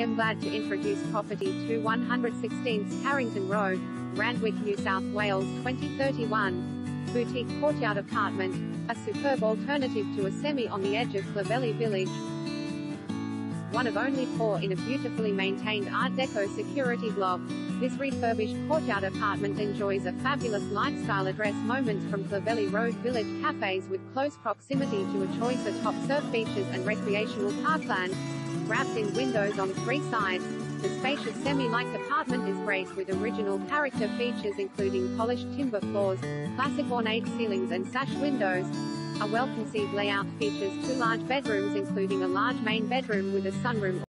am glad to introduce property 2116 Carrington Road, Randwick, New South Wales 2031. Boutique courtyard apartment, a superb alternative to a semi on the edge of Clovelly Village. One of only four in a beautifully maintained Art Deco security block. This refurbished courtyard apartment enjoys a fabulous lifestyle address moments from Clovelly Road Village cafes with close proximity to a choice of top surf beaches and recreational parkland. Wrapped in windows on three sides, the spacious semi-like apartment is graced with original character features including polished timber floors, classic ornate ceilings and sash windows. A well-conceived layout features two large bedrooms including a large main bedroom with a sunroom